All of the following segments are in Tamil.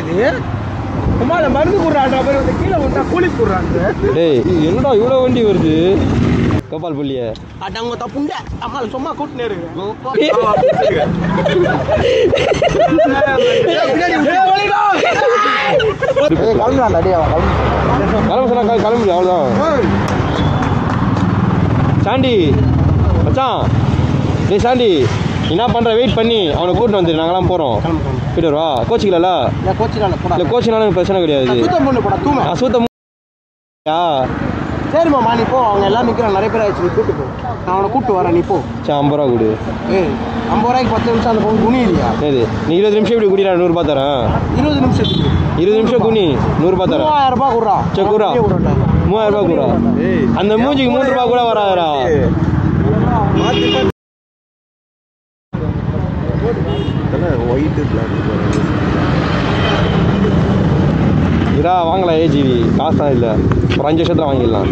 இது? உமால மருந்து குடுறான்ற மாதிரி வந்து கீழே விட்டா கூலி குடுறாங்க டேய் என்னடா இவ்வளோ வண்டி வருது? கோபால் பள்ளிய. அடங்க தப்புண்ட அம்மா சும்மா கூட்டினே இருக்கு கிளம்புறான் அடி அவன் கிளம்ப சொன்னா கிளம்பி அவ்வளோதான் சாண்டி மச்சான். டேய் சாண்டி. என்ன பண்ற? வெயிட் பண்ணி. அவனை கூட்டிட்டு வந்துரு. நாங்களாம் போகிறோம் போயிட்டு வருவா கோச்சிக்கலல்ல இல்லை கோச்சினால பிரச்சனை கிடையாது. சுத்தம் நான் சூத்த யா. சரிம்மா நீ போ. அவங்க எல்லாம் நிற்கிறான் நிறைய பேர் ஆயிடுச்சு. நீ கூட்டு போ. நான் அவனை கூட்டு வரேன். நீ போ. சரி ஐம்பது ரூபா கொடு. ஏய் ஐம்பது ரூபாய்க்கு பத்து நிமிஷம் அந்த பொண்ணு குனி இல்லையா? சரி. நீ இருபது நிமிஷம் இப்படி குடிடா நூறுரூபா தரேன். இருபது நிமிஷத்துக்கு இருபது நிமிஷம் குனி. நூறுரூபா தரேன். மூவாயிரம் ரூபாய் கொடுறா. சரி, குடுறா. மூவாயிரம் ரூபா கூட அந்த மூஞ்சிக்கு மூணு ரூபா கூட இரா வாங்கலாம் ஏஜிவி காசு தான் இல்லை. ஒரு அஞ்சு வருஷத்துல வாங்கிடலாம்.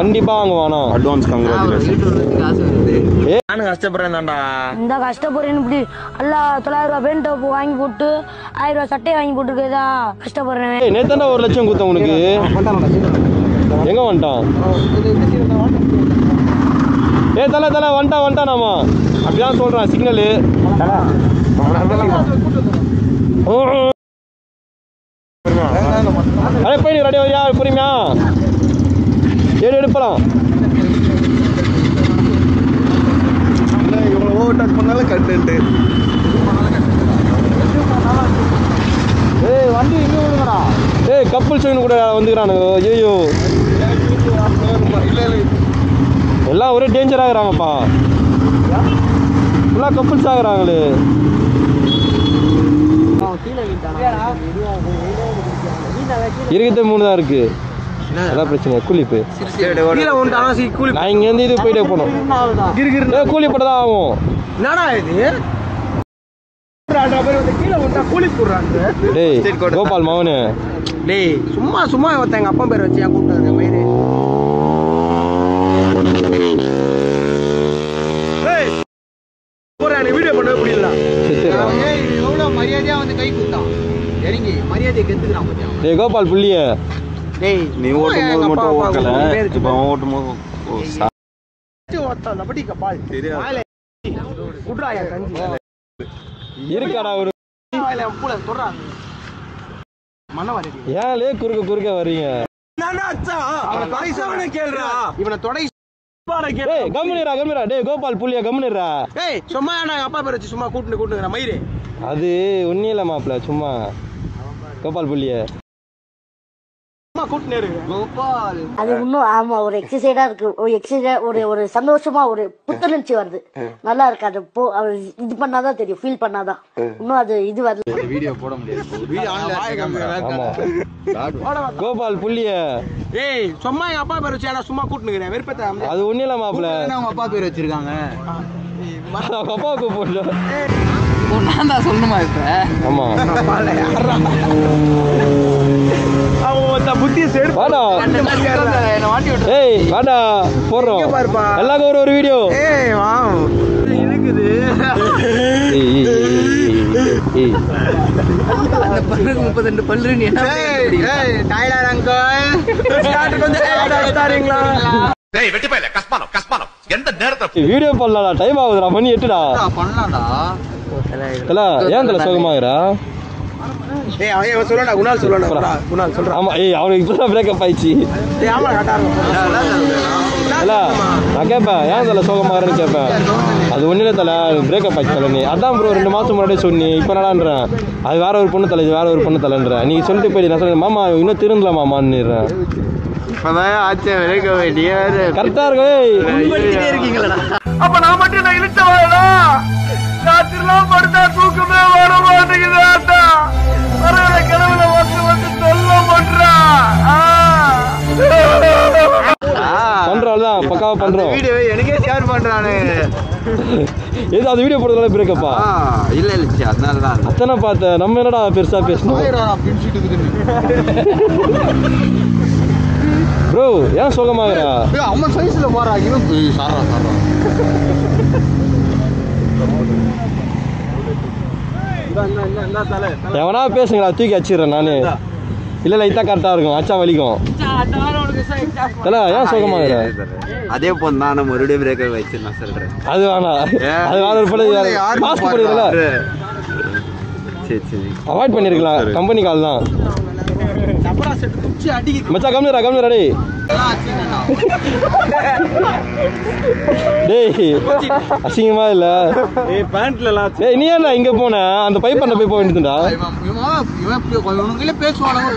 கண்டிப்பா வாங்க வேணாம் அட்வான்ஸ் கங்க்ராச்சுலேஷன் நானும் கஷ்டப்படுறேன் தான்டா இந்த கஷ்டப்படுறேன்னு இப்படி எல்லா தொள்ளாயிரம் ரூபாய் பேண்ட் டாப் வாங்கி போட்டு ஆயிரம் ரூபாய் சட்டையை வாங்கி போட்டுருக்கதா கஷ்டப்படுறேன். நேத்தாண்டா ஒரு லட்சம் கொடுத்தேன் உனக்கு. எங்க வந்துட்டான். ஏ தல தல வந்துட்டா வந்துட்டான் நாமா. அப்படிதான் சொல்றான் சிக்னலு. அரே போய் ரெடி வரியா புரியுமா ஏடு எடுப்பலாம் இவ்வளோ ஓவர் பண்ணாலும் கண்டென்ட்டு ஏய் வண்டி இங்கே விடுங்கடா ஏய் கப்பல் சைன் கூட வந்துக்கிறானுங்க. ஐயோ எல்லாம் ஒரே டேஞ்சர் ஆகுறாங்கப்பா. ஃபுல்லாக கப்பல்ஸ் ஆகுறாங்களே. இருக்கிறது மூணு தான் இருக்கு. அதான் பிரச்சனை கூலிப்பு. நான் இங்கேருந்து இது போயிட்டே ஏ கூலி போட்டு தான் ஆகும். என்னடா இது? டேய் கோபால் மவனு. டேய் சும்மா சும்மா ஒருத்தன் எங்க அப்பா பேர் வச்சு ஏன் கூப்பிட்டு மயிறு போறேன் வீடியோ பண்ணவே முடியல செத்துடுறா எவ்வளவு மரியாதையா வந்து கை கொடுத்தான் இறங்கி மரியாதையை கெத்துக்கிறான் பத்தியா டேய் கோபால் புள்ளிய. நீ ஓட்டும் போது மட்டும் ஓட்டல. இப்போ அவன் ஓட்டும் போது இருக்காடா ஒரு வாயில என் பூல சொல்றான் மனவாரி ஏன் லே குறுக்க குறுக்க வர்றீங்க? இவனை தொடை டேய் கம்முனிரா கம்முனிரா டேய் கோபால் புள்ளியா கம்முனிரா ஏய் சும்மா நான் அப்பா பேர் வச்சு சும்மா கூட்டுன்னு கூட்டுங்கிற மயிறு. அது ஒன்றும் இல்லை மாப்பிள்ள சும்மா. கோபால் புள்ளிய. சும்மா கூட்டுனே இருக்கு கோபால். அது இன்னும் ஆமா ஒரு எக்ஸசைடா இருக்கு. ஒரு எக்ஸசைஸ் ஒரு ஒரு சந்தோஷமா ஒரு புத்துணர்ச்சி வருது. நல்லா இருக்கு அது போ இது பண்ணாதான் தெரியும். ஃபீல் பண்ணாதான். இன்னும் அது இது வரல. ஆமா கோபால் புள்ளிய. ஏய் சும்மா எங்க அப்பா பேர் வச்சு சும்மா கூட்டுனுக்கிறேன் வெறுப்பத்தை? அது ஒன்றும் இல்லை மாப்பிள்ள. அவங்க அப்பா பேர் வச்சிருக்காங்க. அவங்க அப்பாவுக்கு போடல நான் தான் சொல்லணுமா இப்ப ஆமா சேர்த்து வாடா ஏய் வாடா போடுறோம் எல்லாருக்கும் ஒரு ஒரு வீடியோ ஏய் வா இருக்குது பல்லுக்கு முப்பத்தி ரெண்டு பல்லு டைலர் அங்கிள் வெட்டி போயில கஸ்மானம் கஸ்மானம் எந்த நேரத்தை வீடியோ பண்ணலாம்டா. டைம் ஆகுதுடா. மணி எட்டுடா. பண்ணலாம்டா? ஏன் தல சோகமாகறா ஏய் அவன் இவன் சொல்லடா குணால் சொல்லடா. குணால் சொல்றான் ஆமா ஏய் அவனுக்கு இப்பதான் பிரேக்கப் ஆயிடுச்சு. ஏய் ஆமா கரெக்டா இல்ல நான் கேட்பேன் ஏன் தல சோகமாகறேன்னு கேட்பேன் அது ஒன்றும் இல்லை தல. பிரேக்கப் ஆச்சு தல நீ. அதான் ப்ரோ ரெண்டு மாசம் முன்னாடியே சொன்னி இப்போ நடான்றேன் அது வேற ஒரு பொண்ணு தலை இது வேற ஒரு பொண்ணு தலைன்றேன். நீ சொல்லிட்டு போய் நான் மாமா இன்னும் திருந்தல மாமான்னுறேன் இப்பதான் ஆச்சு விளைக்க வேண்டிய கரெக்டா இருக்கு. இருக்கீங்களா? அப்ப நான் மட்டும் நான் இழுத்த வரலா ராத்திரிலாம் படுத்தா தூக்கமே வர மாட்டேங்குது வரவில்லை கிழவுல வந்து வந்து சொல்ல மாட்டா பண்றோம் தான் பக்காவா பண்றோம். வீடியோவை எனக்கே ஷேர் பண்றானு. எது அது வீடியோ போடுறதால பிரேக்கப்பா இல்ல இல்ல அதனால தான் அத்தனை பார்த்தேன் நம்ம என்னடா பெருசா பேசணும்? ப்ரோ ஏன் சோகமாகறா அவன் சைஸ்ல போறா இவன் சாரா சாரா எவனா பேசுங்களா தூக்கி வச்சிடுறேன் நானு இல்ல லைட்டா கரெக்டா இருக்கும் அச்சா வலிக்கும் தல ஏன் சோகமாகிற அதே போன் தான் நான் மறுபடியும் பிரேக்கர் வச்சு நான் சொல்றேன் அது வேணாம் அது வேற ஒரு படம் மாஸ்க் பண்ணிருக்கல சரி சரி அவாய்ட் பண்ணிருக்கலாம் கம்பெனி கால் தான் மச்சான் கம்மிடா கம்மிடா டேய். டேய் அசிங்கமா இல்ல? ஏய் பேண்ட்ல எல்லாம் டேய் நீ என்ன இங்க போன? அந்த பைப் பண்ண போய் போக வேண்டியதுடா. பேசுவானுங்க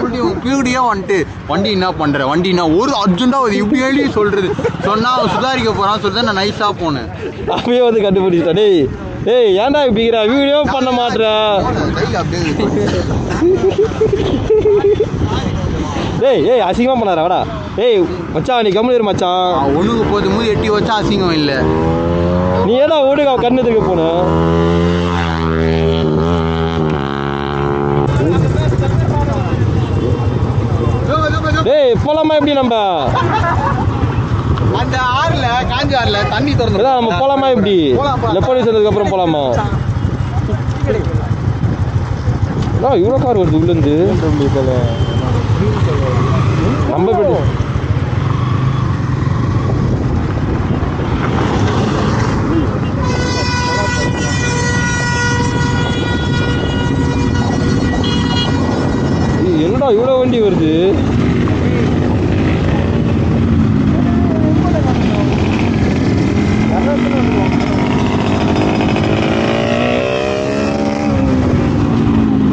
பீடியா வந்துட்டு வண்டி என்ன பண்ற? வண்டி என்ன? ஒரு அர்ஜென்டா ஒரு இப்படி எழுதி சொல்றது. சொன்னா அவன் சுதாரிக்க போறான் சொல்லிட்டு நான் நைஸா போனேன். அப்பயே வந்து கண்டுபிடிச்சிட்டா. டேய் டேய் ஏன்டா இப்படிங்கிற வீடியோ பண்ண மாட்ற. டேய் ஏய் அசிங்கமா பண்ணாத வாடா. ஏய் மச்சான் நீ கம்முனு மச்சான். ஒண்ணுக்கு போது போது எட்டி வச்சா அசிங்கம் இல்ல. நீ ஏடா ஓடுக கண்ணத்துக்கு போன? டேய் போலாமா எப்படி நம்ம? அந்த ஆறுல காஞ்ச ஆறுல தண்ணி திறந்து நம்ம போலாமா எப்படி? லெப்படி சொன்னதுக்கு அப்புறம் போலாமா? இவ்வளோ கார் வருது உள்ளேருந்து போய்ட்டு ஏய், என்னடா இவ்வளோ வண்டி வருது?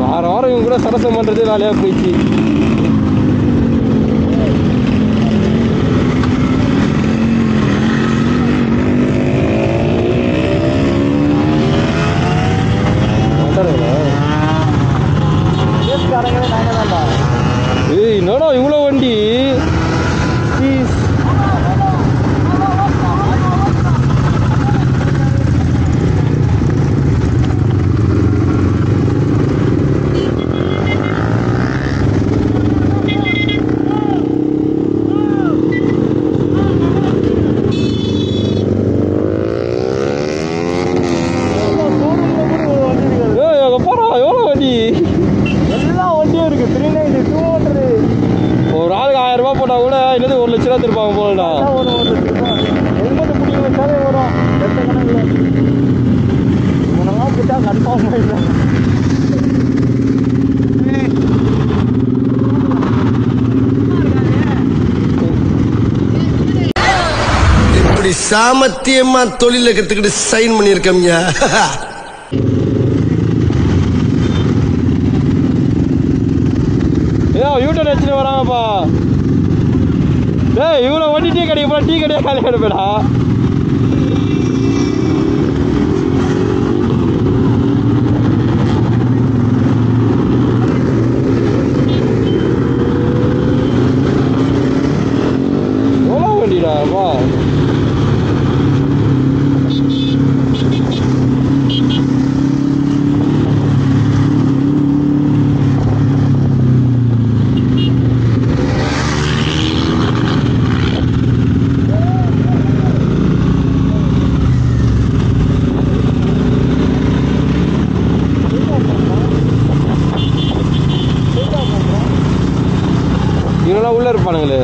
வார வாரம் இவங்க கூட சரசம் பண்றதே வேலையா போயிடுச்சு ஏய் என்னடா இவ்வளோ வண்டி Jeez. ஏய் அங்க போறா எவ்வளோ வண்டி எல்லா வண்டியும் இருக்கு த்ரீ நைன்டி டூ ஹண்ட்ரடு ஒரு ஆளுக்கு ஆயிரம் ரூபாய் போட்டா கூட என்னது ஒரு லட்ச ரூபா திருப்பாங்க போலடா எண்பது பிடிக்க வச்சாலே வரும் லட்சக்கணக்கில் இவனெல்லாம் போட்டா கன்ஃபார்ம் ஆயிடும் இப்படி சாமர்த்தியமா தொழில கத்துக்கிட்டு சைன் பண்ணியிருக்கம்யா. ஏதோ யூட்டன் வச்சுட்டு வராங்கப்பா ஏய் இவ்வளோ வண்டி டீ கடைக்கு போனால் டீ கடையே காலி எடுப்பேடா எவ்வளோ வண்டிடா வா இவங்கெல்லாம் உள்ள இருப்பானுங்களே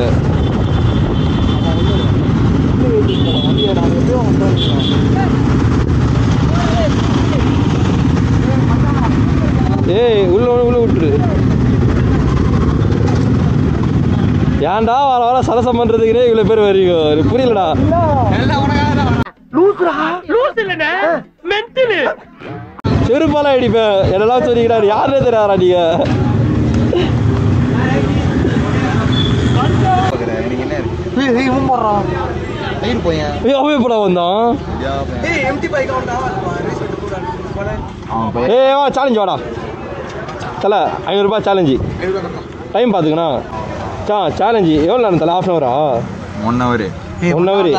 ஏய் உள்ள உள்ள விட்டுரு. ஏன்டா வர வர சரசம் பண்றதுக்குனே இவ்வளவு பேர் வரீங்க புரியலடா. செருப்பால அடிப்பேன். என்னெல்லாம் சொல்லிக்கிறாரு? யாருன்னே தெரியாதா நீங்க. அவன் போய்? ஏய் வா சேலஞ்ச் வாடா. தல ஐநூறுரூபா சேலஞ்சு டைம் பார்த்துக்கண்ணா சா சேலஞ்சு எவ்வளோ நேரம் தலை? ஹாஃப் அன் ஹவரா ஒன் ஹவர் ஒன் ஹவர்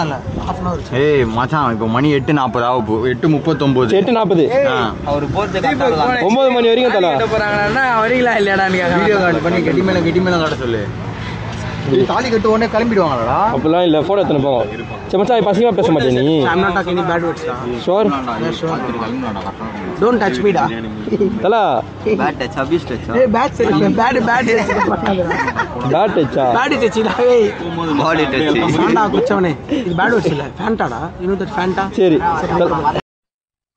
ஏய் மச்சான் இப்போ மணி எட்டு நாற்பது ஆக எட்டு முப்பத்தொம்போது. எட்டு நாற்பது. அவர் ஒன்பது மணி வரைக்கும் தலை. வரீங்களா இல்லையாடான்னு வீடியோ கால் பண்ணி கெட்டி மேல கெட்டி மேல காட்ட சொல்லு. தாலி கட்டு உடனே கிளம்பிடுவாங்களா அப்படிலாம் இல்லை ஃபோட்டோ எத்தனை போவோம் சரி மச்சான் பேச மாட்டேன் நீ. I'm not talking any bad words டா. ஷோர் don't touch me டா. தலா. பேட் டச் அபியூஸ் டச் ஏய் bad சரி bad பேட் டச்சா bad touch டா ஏய். பாடி டச் ஃபேண்டா குச்சவனே. இது bad words இல்ல ஃபேண்டாடா you know that ஃபேண்டா சரி.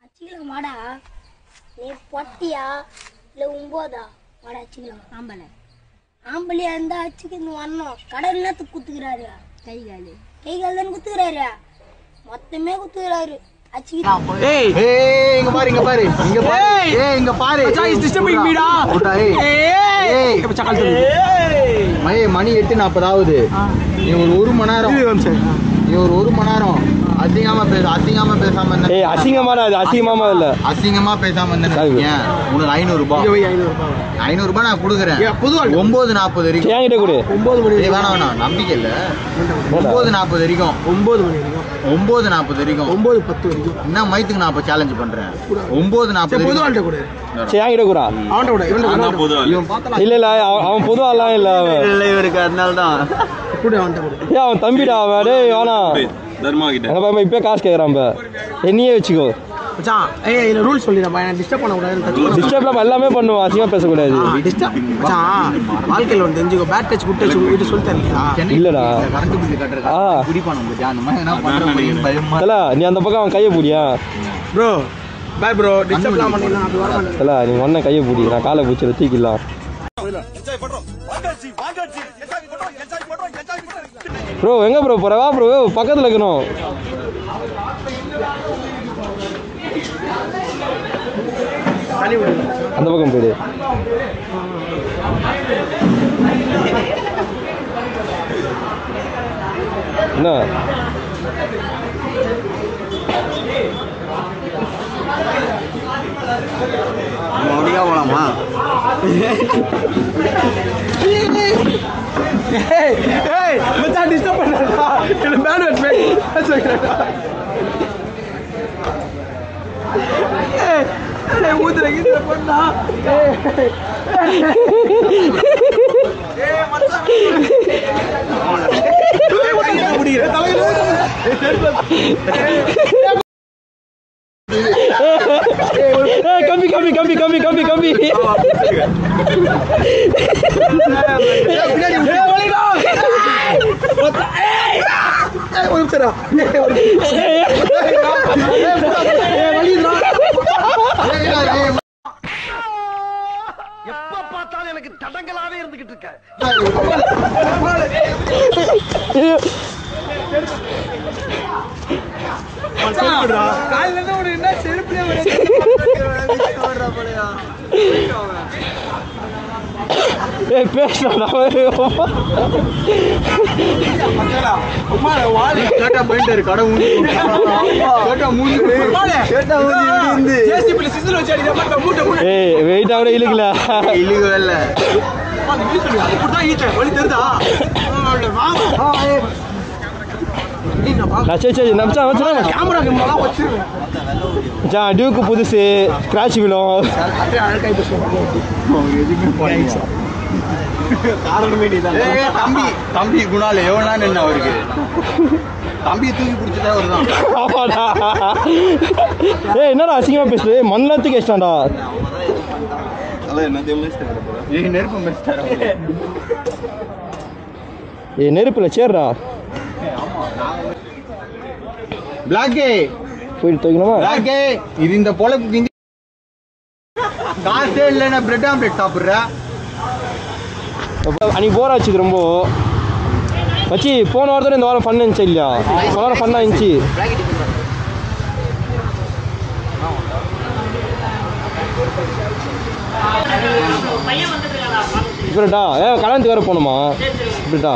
அச்சிக்கலாம் வாடா நீ பொட்டியா? இல்லை ஒம்போதா வாடா அச்சிக்கலாம் ஆம்பளை. ஆம்பளையா இருந்தா அச்சுக்கு வரணும். கடல் நேரத்துக்கு குத்துக்கிறாரு? கை கால் கை கால் தானே குத்துக்கிறாரு? மொத்தமே குத்துக்கிறாரு. அச்சுக்கலாம் ஏய். ஏய் இங்க பாரு இங்க பாரு. இங்க பாரு. ஏய். இங்க பாரு. மச்சான் is disturbing me டா. விட்றா, ஏய். மணி எட்டு நாற்பதாவது நீ ஒரு ஒரு மணி நேரம் நீ ஒரு ஒரு மணி நேரம் அதிகமா பேச அதிகமா பேசாம இருந்த ஏய் அசிங்கமான அது அசிங்கமாமா இல்லை. அசிங்கமா பேசாம. வச்சுக்கேன். உனக்கு ஐநூறு ரூபாய் 500 ரூபாய் ஐநூறு ரூபாய் நான் கொடுக்குறேன். ஏய், பொது வாழ்க்கை. ஒன்பது நாற்பது வரைக்கும். என்கிட்ட கொடு. 9 மணி ஏய், வேணாம் வேணாம். நம்பிக்கை இல்ல. ஒன்பது நாற்பது வரைக்கும். 9 மணி வரைக்கும். ஒன்பது நாற்பது வரைக்கும். 9 10 வரைக்கும். என்ன மயத்துக்கு நான் இப்ப சேலஞ்ச் பண்றேன்? ஒன்பது நாற்பது பொது. வாழ்க்கை கொடு. என்கிட்ட கொடுறா அவன்கிட்ட கொடு. கொடு. இவன் இல்லை இல்லை அவன் இல்லை அவன். இல்லை இவருக்கு அதனால தான். அவன் தம்பிடா அவன். டேய் வேணாம் தர்மா கிட்ட. இப்பயே காசு கேட்குறான் இப்போ என்னையே வச்சுக்கோ. மச்சான் ஏய் இதுல ரூல் சொல்லிடுறேன் என்ன டிஸ்டர்ப் பண்ண. கூடாதுன்னு டிஸ்டர்ப்லாம் எல்லாமே பண்ணுவான் அசிங்கமாக பேசக்கூடாது. டிஸ்டர்ப் மச்சான் வாழ்க்கையில வந்து தெரிஞ்சுக்கோ. பேட் டச் குட் டச் இது சொல்லி தரலையா? சென்னை இல்லடா. Current bill. குடிப்பான என்ன பயமா நீ அந்த பக்கம் அவன் கையை பிடியா? ப்ரோ ப்ரோ டிஸ்டர்ப்லாம் பண்ணிடலாம் அது வர மாட்டேன் தல நீ ஒன்ன கையை பிடி. நான் காலை பிடிச்சி தூக்கிடலாம். ப்ரோ எங்க ப்ரோ போற? வா ப்ரோ பக்கத்துல இருக்கணும். அந்த பக்கம் போயிடு. என்ன? மௌலியா போலாமா? ஏய் ஏய் மச்சான் டிஸ்டர்ப் பண்ணாதடா. என்ன பேட் வெட் மே. சொல்றடா ஏய் ஏய் ஊதுற கீதுற பண்ணா. ஏய் ஏய் மச்சான் ஏய் ஊதுற. முடியல தலையில ஏய் कभी कभी कभी कभी कभी तेरा கேமரா டியூக்கு புதுசு கிராச்சி விழும் காரணமே நீதான். தம்பி. தம்பி குணால் எவ்வளோ நின்று அவருக்கு? தம்பியை தூக்கி பிடிச்சிட்டா வருதான் ஆமாடா. ஏய் என்னடா அசிங்கமா பேசுது? மண்ணெல்லாம் தூக்கி வச்சிட்டான்டா அதான் என்ன தேவையில்லை ஏய் நெருப்பு மிஸ்டர் ஏய் நெருப்புல சேர்றா. பிளாக்கே போயிட்டு தூக்கணுமா பிளாக்கே இது இந்த பொழப்புக்கு இந்த காசே இல்லைன்னா பிரெட் ஆம்லெட் சாப்பிட்ற. அன்னைக்கு போர் ஆச்சு ரொம்ப. மச்சி போன வாரத்தோட இந்த வாரம் ஃபன் இருந்துச்சு இல்லையா? போன வாரம் ஃபன்னாக இருந்துச்சு. இப்படிட்டா ஏ கல்யாணத்துக்கு வேறு போகணுமா? இப்படிட்டா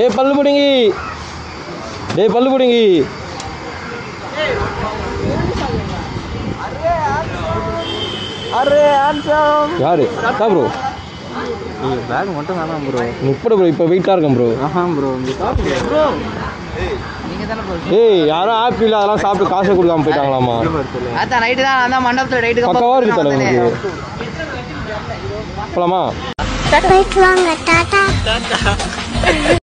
ஏய் பல்லு பிடுங்கி. டேய் பல்லு பிடுங்கி. யாரு? ப்ரோ பேக் மட்டும் வேணாம் ப்ரோ இப்படி ப்ரோ இப்போ வெயிட்டாக இருக்கும் ப்ரோ ஆஹா ப்ரோ ஏய் யாரும் ஆப்பிள் அதெல்லாம் சாப்பிட்டு காசை கொடுக்காம போயிட்டாங்களாமா? அதான் நைட்டு தான் அந்த மண்டபத்தில் நைட்டுக்கு பக்காவா இருக்கு தலை உங்களுக்கு போலாமா? போயிட்டு வாங்க டாட்டா